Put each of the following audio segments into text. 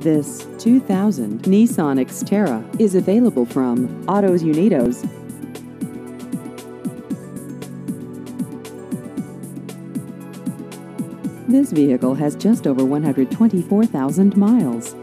This 2000 Nissan Xterra is available from Autos Unidos. This vehicle has just over 124,000 miles.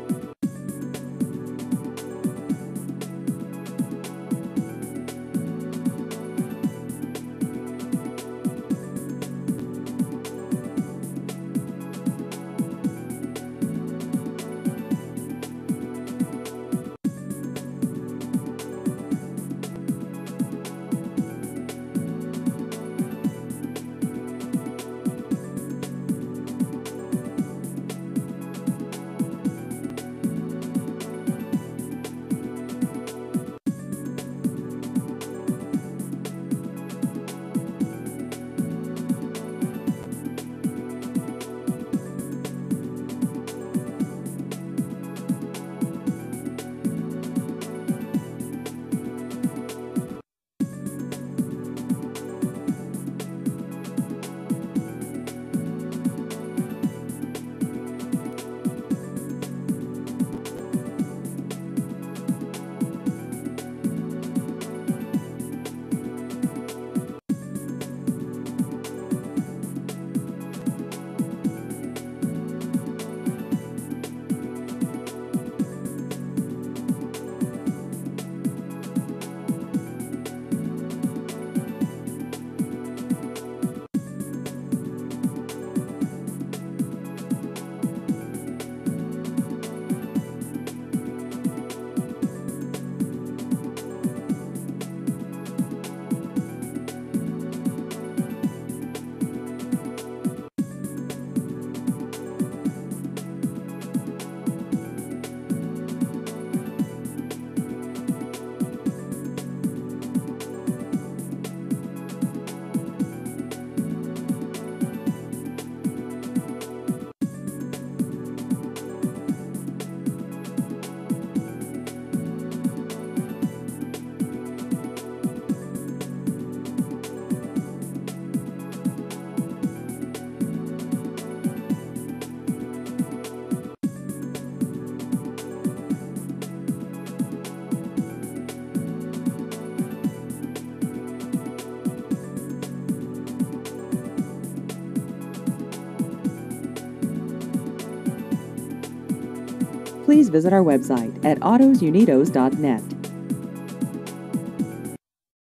Please visit our website at autosunidos.net.